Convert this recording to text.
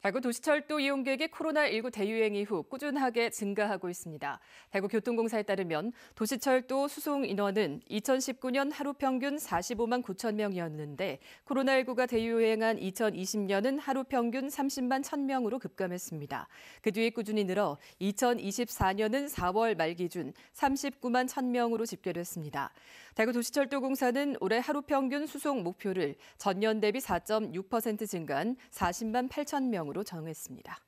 대구 도시철도 이용객의 코로나19 대유행 이후 꾸준하게 증가하고 있습니다. 대구교통공사에 따르면 도시철도 수송 인원은 2019년 하루 평균 45만 9천 명이었는데 코로나19가 대유행한 2020년은 하루 평균 30만 1천 명으로 급감했습니다. 그 뒤에 꾸준히 늘어 2024년은 4월 말 기준 39만 1천 명으로 집계됐습니다. 대구 도시철도공사는 올해 하루 평균 수송 목표를 전년 대비 4.6% 증가한 40만 8천 명 으로 정했습니다.